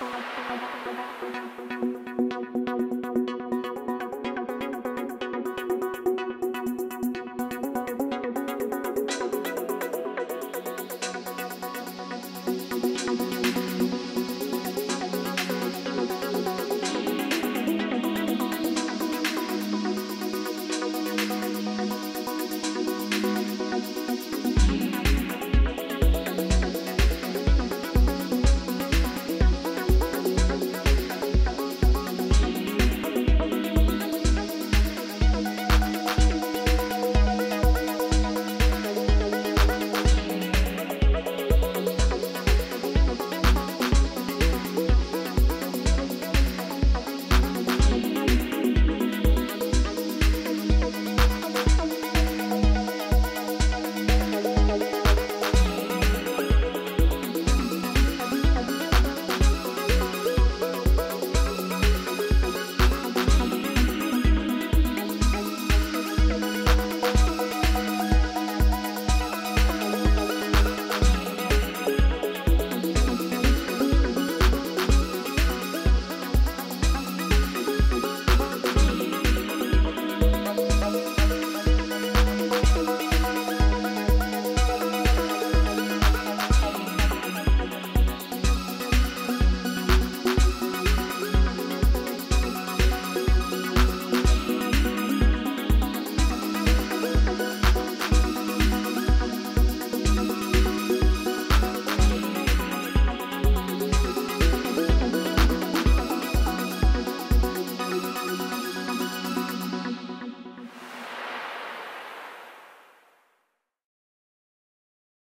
何?